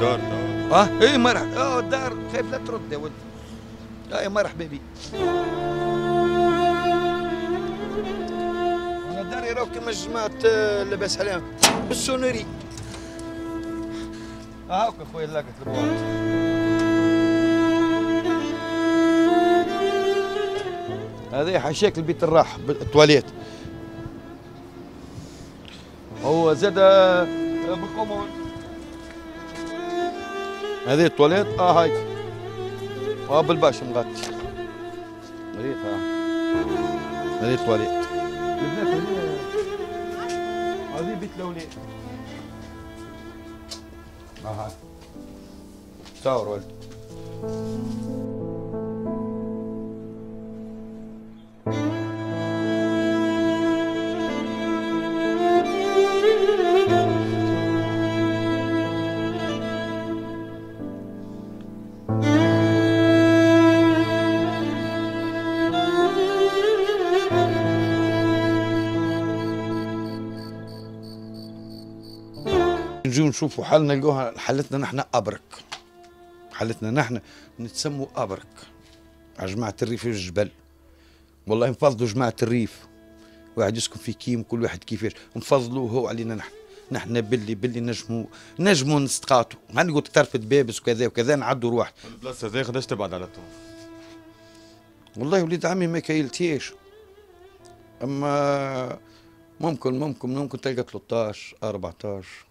الدار. آه اي مرحبا آه الدار. خايف لا ترد يا ولدي؟ آه مرحبا بي أنا داري راهو كيما جماعة آه، لاباس عليهم بالسونري آه هاك اخويا لاقت البواط هذه حاشاك البيت الراحة التواليت هو زاد آه، بالكومون. هذه التواليت؟ آه هاي. آه بالباش مغطي مريت آه هذه التواليت. البنات بيت الاولاد آه. هاي صور ولد. نجيو نشوفوا حالنا نلقوها حالتنا نحن أبرك. حالتنا نحن نتسموا أبرك. على جماعة الريف والجبل والله نفضلوا جماعة الريف. واحد يسكن في كيم كل واحد كيفاش. نفضلوا هو علينا نحن. نحن باللي باللي نجموا نجموا نستقاطوا هاني قلت طرف بابس وكذا وكذا نعدوا روح البلاصة هذه قداش تبعد على تونس والله وليد عمي ما كايلتيش أما ممكن ممكن ممكن تلقى 13 14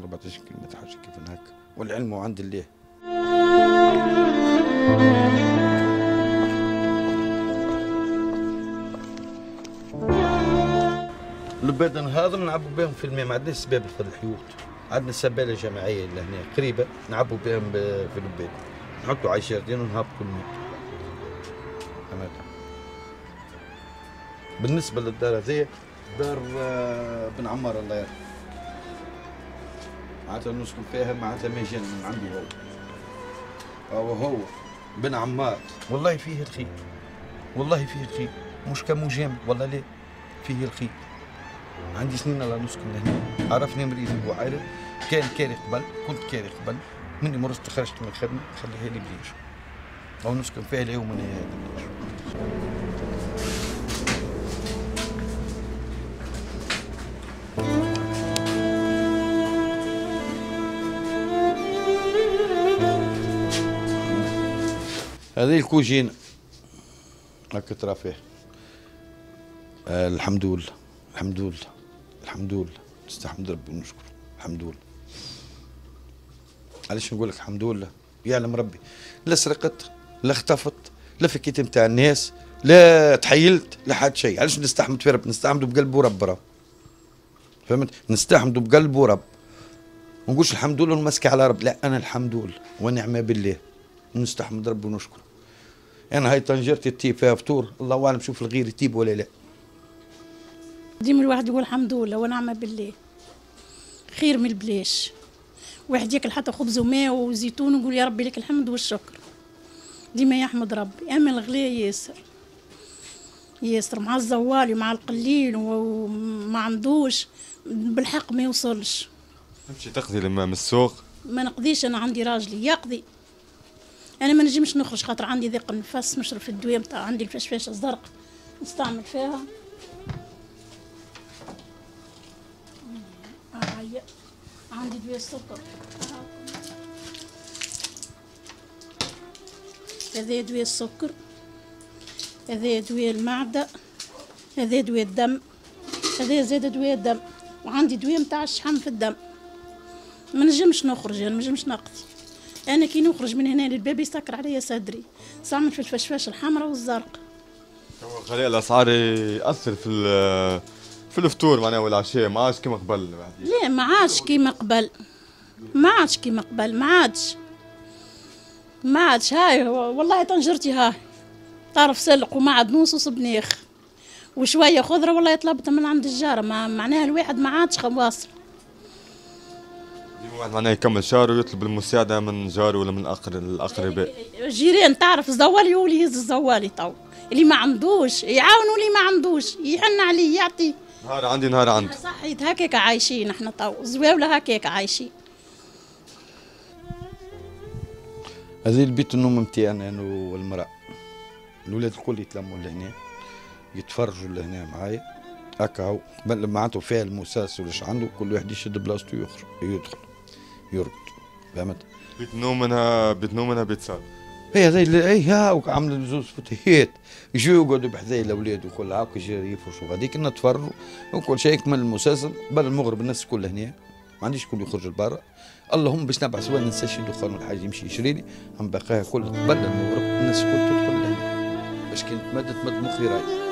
14 كيلومتر حاجة كيف هناك والعلم عند الله البدن هذا نعبوا بهم في الماء ما عندناش سبابل في الحيوط. عندنا سبالة جماعية لهنا قريبة نعبوا بهم في البيت. نحطوا عشرتين ونهبطوا الماء بالنسبة للدار هذه دار آه، بن عمار الله يرحمه. معناتها نسكن فيها معناتها ما يجينا من عنده هو. هو هو بن عمار. والله فيه الخير. والله فيه الخير. مش كمجامل والله لا فيه الخير. عندي سنين الله نسكن لهنا عرفني مريض وعائلة كان كاري قبل كنت كاري قبل. مني مرضت خرجت من الخدمة خليها لي بليش. أو نسكن فيها اليوم من هذا هذه الكوجينة هكا ترى فيه الحمد لله الحمد لله الحمد لله نستحمد ربي ونشكر الحمد لله علاش نقول لك الحمد لله يعلم ربي. لا سرقت لا اختفت لا فكيت نتاع الناس لا تحيلت لا حد شيء. علاش نستحمد في رب نستحمدوا بقلب ورب راه. فهمت؟ نستحمدوا بقلب ورب ما نقولش الحمد لله ونمسك على رب. لا أنا الحمد لله ونعمة بالله. نستحمد ربي ونشكر أنا هاي طنجرتي تطيب فيها فطور. الله أعلم شوف الغير يطيب ولا لا. ديما الواحد يقول الحمد لله ونعمة بالله. خير من البلاش. واحد ياكل حتى خبز وماء وزيتون ويقول يا ربي لك الحمد والشكر. ديما يحمد ربي. أما الغلاء ياسر. ياسر مع الزوال ومع القليل وما عندوش. بالحق ما يوصلش. تمشي تقضي لما من السوق؟ ما نقضيش أنا عندي راجلي يقضي. أنا ما نجمش نخرج خاطر عندي ضيق النفس نشرب في الدواء متاع عندي الفشفاشه الزرق. نستعمل فيها. آه. عندي دواء السكر. هذا دواء السكر. هذا دواء المعدة. هذا دواء الدم. هذا زاد دواء الدم. وعندي دواء متاع الشحم في الدم. ما نجمش نخرج أنا ما نجمش نقضي. أنا كي نخرج من هنا للباب يسكر عليا صدري. صعمل في الفشفاش الحمراء والزرق. غلاء الأسعار يأثر في في الفطور معناها والعشاء ما عادش كيما قبل. لا ما عادش كيما قبل. ما عادش كيما قبل ما عادش. ما عادش. هاي والله طنجرتي هاي. تعرف سلق ومعد نص وصبنيخ وشوية خضرة والله طلبتها من عند الجارة ما معناها الواحد ما عادش واصل واحد معناه يكمل شهر ويطلب المساعدة من جاره ولا من أقر- الأقرباء. جيران تعرف الزوالي هو اللي يهز الزوالي تو. اللي ما عندوش يعاونوا اللي ما عندوش يحن عليه يعطي. نهار عندي نهار عندي. صحيت هكاك عايشين إحنا تو. زواوله هكاك عايشين. هذه البيت النوم نتاعنا أنا والمرأة. الاولاد الكل يتلموا لهنا يتفرجوا لهنا معايا. هكا هو. معناته فيها المساس ولاش عنده كل واحد يشد بلاصتو يخرج يدخل. يرقد. فهمت؟ بيت نوم منها بيت نوم منها بيت salle هي اللي اي ها عامل زوز فتيات. يجوا يقعدوا بحذايا الأولاد وكل هاك يجي يفرشوا. غاديك نتفرجوا وكل شيء يكمل المسلسل. قبل المغرب الناس كلها هنا. ما عنديش كل يخرج لبرا. اللهم باش نبعث وين ننساش الدخان والحاجة يمشي يشري لي. هم باقيها كل قبل المغرب الناس كل تدخل لهنا. باش كي تمد تمد مخي راي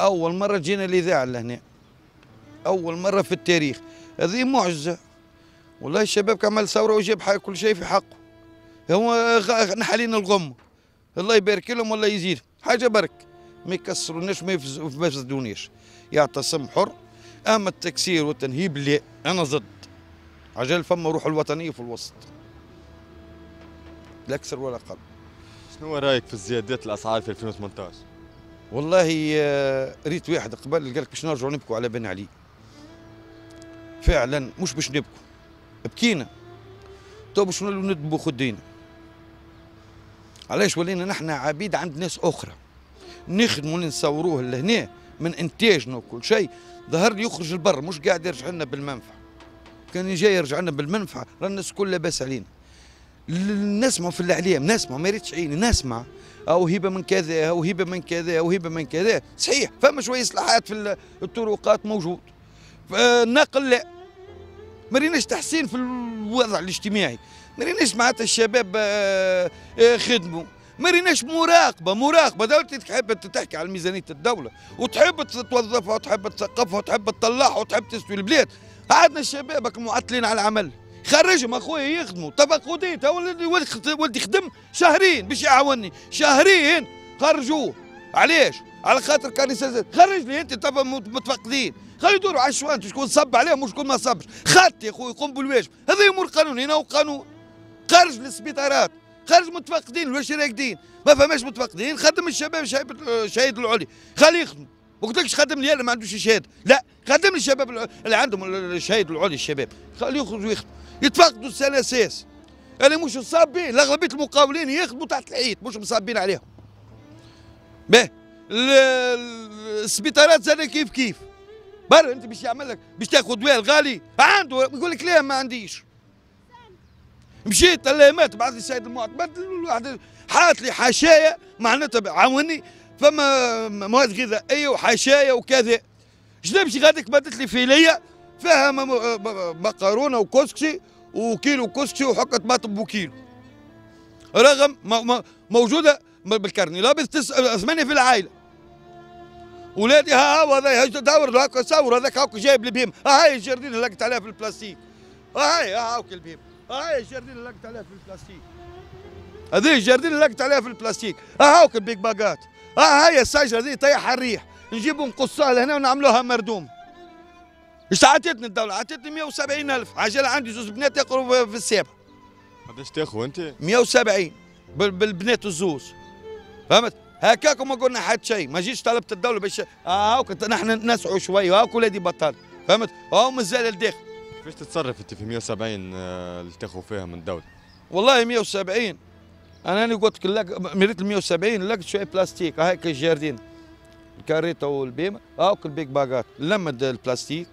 أول مرة جينا الإذاعة لهنا. أول مرة في التاريخ. هذه معجزة. والله الشباب كمل ثورة وجاب كل شيء في حقه. هو نحلين الغم الله يبارك لهم والله يزيد. حاجة برك. ما يكسروناش ما يفسدوناش يعتصم حر. أما التكسير والتنهيب لا. أنا ضد. عجل فما روح الوطنية في الوسط. لا أكثر ولا أقل. شنو رأيك في زيادات الأسعار في 2018 والله آه، ريت واحد قبل قال لك باش نرجعوا نبكوا على بن علي. فعلا مش باش نبكوا بكينا. تو باش نولوا ندبوا خدينا. علاش؟ ولينا نحن عبيد عند ناس أخرى. نخدموا نصوروه لهنا من إنتاجنا وكل شيء. ظهر لي يخرج البر مش قاعد يرجع لنا بالمنفعة. كان جاي يرجع لنا بالمنفعة راه الناس كلها باس علينا. نسمع في الإعلام نسمع ما ريتش عيني نسمع. أو هبة من كذا أو هبة من كذا أو هبة من كذا. صحيح فما شوية إصلاحات في ال- الطرقات موجود. النقل لا. ما ريناش تحسين في الوضع الاجتماعي. ما ريناش معناتها الشباب آه، آه، خدموا. ما ريناش مراقبة مراقبة. دولتي تحب تحكي على ميزانية الدولة. وتحب توظفها وتحب تثقفها وتحب تطلعها وتحب تسوي البلاد. عندنا الشباب معطلين على العمل. خرجهم اخويا يخدموا تفقدين تو ولدي خدم شهرين باش يعاونني شهرين خرجوه. علاش؟ على خاطر كان خرج لي انت تبع متفقدين. خلي يدوروا على الشوانت شكون صب عليهم وشكون ما صبش. خدت يا خويا قم بالواجب هذا امور قانون هنا وقانون خرج للسبيطارات. خرج متفقدين واش راقدين. ما فماش متفقدين خدم الشباب شهيد العلي خليه يخدم. ما قلتلكش خدم لي أنا ما عندوش شهادة. لا. الشباب الع- اللي عندهم الشهيد العلي الشباب. خليه يخرج ويخدم يتفقدوا السنة أساس أنا مش مصابين اغلبيه المقاولين يخدموا تحت العيد مش مصابين عليهم. ال- السبيطارات زاد كيف كيف؟ برا انت باش يعمل لك باش تاخذ دواء الغالي عنده يقول لك لا ما عنديش؟ مشيت الله مات بعث لي السيد المعتمد واحد حاط لي حاشاية معناتها عاوني فما مواد غذائية وحاشاية وكذا. شنو باش غاديك بدت لي فيلية فيها م- م- مقارونه وكسكسي وكيلو كسكسي وحقة طماطم بوكيلو رغم موجودة بالكرني. تس... ثمانيه في العائله ولادي ها ها هذا دور هاكا صور هذاك هاكا جايب البهيم ها هاي الجردين اللي لقيت عليها في البلاستيك. ها هاي ها هاك البهيم ها هاي الجردين اللي لقيت عليها في البلاستيك. هذه الجردين اللي لقيت عليها في البلاستيك. ها هاك البيك باقات ها هاي السجره هذه طيح الريح. نجيبوا نقصوها لهنا ونعملوها مردوم. إيش عطيتني الدولة؟ عطيتني 170 ألف. عجل عندي زوز بنات يقروا في السابع قداش تاخذ أنت؟ 170 بال- بالبنات الزوز فهمت؟ هكاكم ما قلنا حد شيء. ما جيش طلبت الدولة باش آه هاك نحن نسعوا شوي. هاك ولادي بطال فهمت؟ هاو مازال الداخل. كيفاش تتصرف أنت في 170 آه، اللي تاخذ فيها من الدولة؟ والله 170 أنا اللي قلت لك مريت ال 170 لقيت شوية بلاستيك. هاك الجاردين الكاريتا والبيمه هاك البيك باغات. لمد البلاستيك.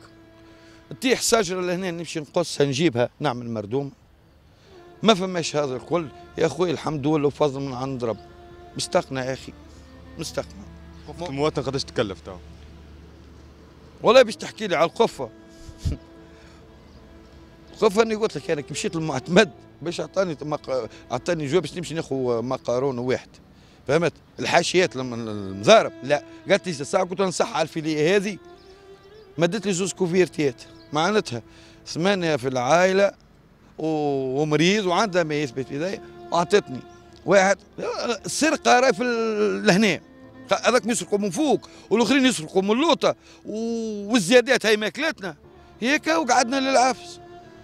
تطيح الشجره لهنا نمشي نقصها نجيبها. نعمل مردوم. ما فماش هذا الكل. يا أخوي الحمد لله وفضل من عند رب. مستقنا يا أخي. مستقنا قفة المواطن قداش تكلف تو؟ والله باش تحكي لي على القفة. القفة أني قلت لك أنا كي مشيت للمعتمد باش أعطاني. أعطاني جواب باش نمشي ناخذ مقارون واحد. فهمت؟ الحاشيات لما المضارب لا قالت لي الساعة كنت نصح على الفيلية هذه. مدت لي زوز كوفيرتيات. معناتها ثمانية في العائلة. ومريض وعندها ما يثبت في واعطتني واحد السرقه راهي في لهنا. هذاك يسرقوا من فوق والآخرين يسرقوا من اللوطة. والزيادات هي ماكلتنا هيك وقعدنا للعفس.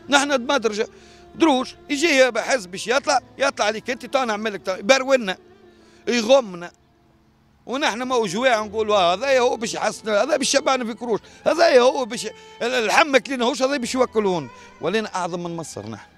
نحن بمدرجه دروج يجي حزب باش يطلع يطلع عليك أنت تو نعمل لك يبرونا يغمنا. ونحن ما جواع نقولوا هذا هو باش يحسن هذا باش يشبعنا في كروش هذا هو باش الحمك لنا هوش هذا باش يوكلون. ولينا أعظم من مصر نحن.